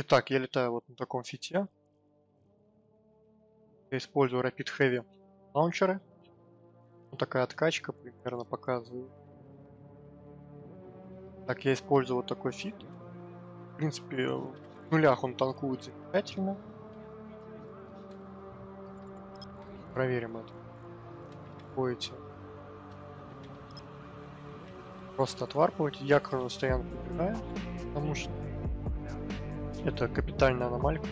Итак, я летаю вот на таком фите. Я использую Rapid Heavy лаунчеры. Вот такая откачка примерно показывает. Так, я использую вот такой фит. В принципе, в нулях он танкует замечательно. Проверим это. Будете просто отварпывать. Якорную стоянку убираю, потому что это капитальная аномалька.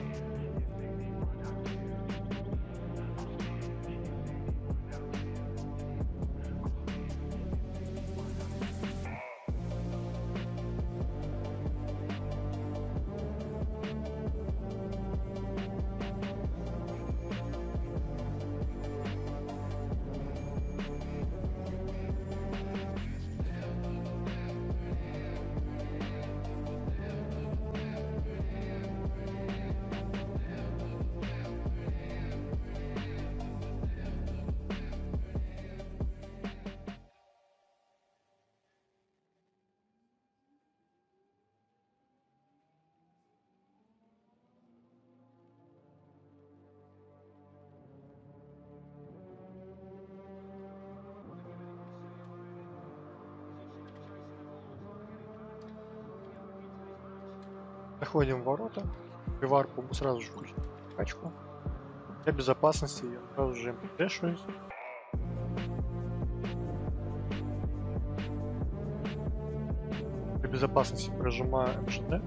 Заходим в ворота. Приварку мы сразу же включим качку. Для безопасности я сразу же решаюсь. Для безопасности прожимаю МЖД.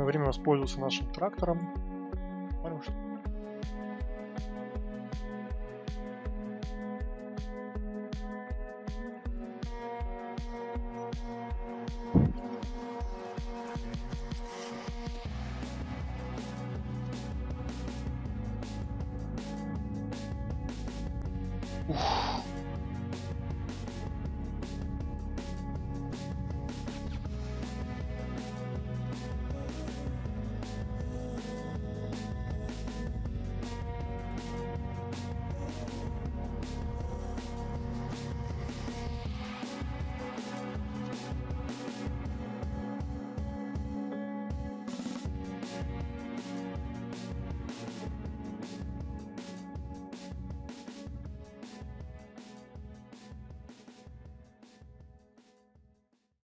самое время воспользоваться нашим трактором. Потому что Ух.